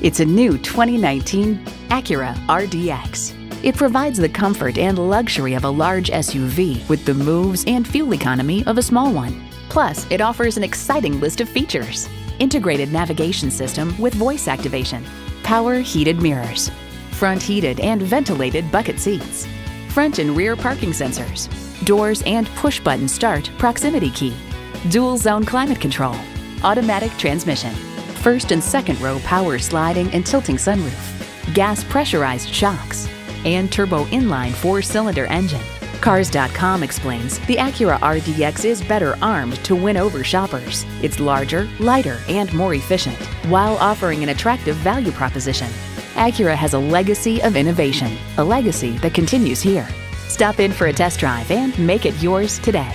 It's a new 2019 Acura RDX. It provides the comfort and luxury of a large SUV with the moves and fuel economy of a small one. Plus, it offers an exciting list of features. Integrated navigation system with voice activation, power heated mirrors, front heated and ventilated bucket seats, front and rear parking sensors, doors and push button start proximity key, dual zone climate control, automatic transmission, first and second row power sliding and tilting sunroof, gas pressurized shocks, and turbo inline four cylinder engine. Cars.com explains the Acura RDX is better armed to win over shoppers. It's larger, lighter, and more efficient, while offering an attractive value proposition. Acura has a legacy of innovation, a legacy that continues here. Stop in for a test drive and make it yours today.